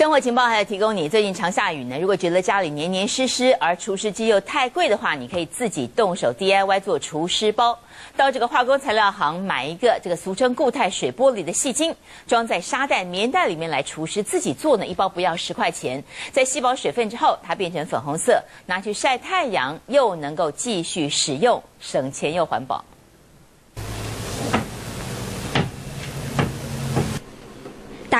生活情报还要提供你，最近常下雨呢。如果觉得家里黏黏湿湿，而除湿机又太贵的话，你可以自己动手 DIY 做除湿包。到这个化工材料行买一个这个俗称固态水玻璃的细晶，装在沙袋、棉袋里面来除湿，自己做呢，一包不要十块钱。在吸饱水分之后，它变成粉红色，拿去晒太阳，又能够继续使用，省钱又环保。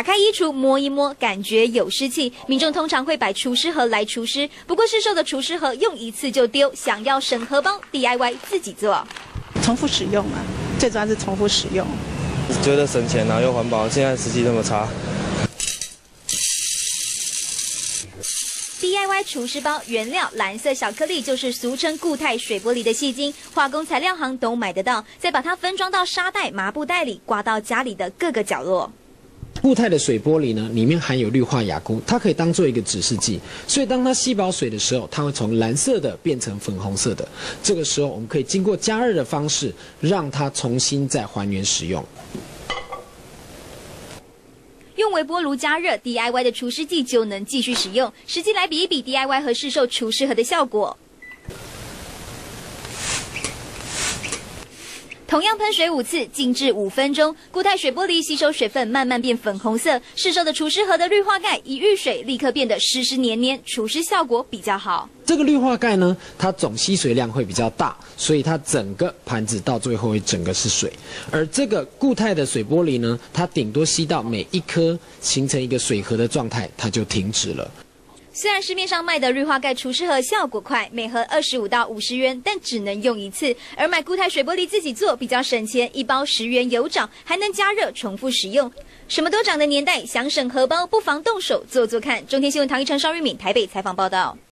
打开衣橱摸一摸，感觉有湿气。民众通常会摆除湿盒来除湿，不过市售的除湿盒用一次就丢，想要省荷包，DIY 自己做，重复使用啊，最主要是重复使用。觉得省钱啊，又环保，现在时机那么差。DIY 除湿包原料蓝色小颗粒就是俗称固态水玻璃的细晶，化工材料行都买得到，再把它分装到沙袋、麻布袋里，挂到家里的各个角落。固态的水玻璃呢，里面含有氯化亚钴，它可以当做一个指示剂，所以当它吸饱水的时候，它会从蓝色的变成粉红色的。这个时候，我们可以经过加热的方式，让它重新再还原使用。用微波炉加热，DIY 的除湿剂就能继续使用。实际来比一比 DIY 和市售除湿盒的效果。同样喷水五次，静置五分钟，固态水玻璃吸收水分，慢慢变粉红色。市售的除湿盒的氯化钙一遇水，立刻变得湿湿黏黏，除湿效果比较好。这个氯化钙呢，它总吸水量会比较大，所以它整个盘子到最后会整个是水。而这个固态的水玻璃呢，它顶多吸到每一颗形成一个水盒的状态，它就停止了。虽然市面上卖的氯化钙除湿盒效果快，每盒二十五到五十元，但只能用一次。而买固态水玻璃自己做比较省钱，一包十元有涨，还能加热重复使用。什么都涨的年代，想省荷包不妨动手做做看。中天新闻唐一成、邵瑞敏台北采访报道。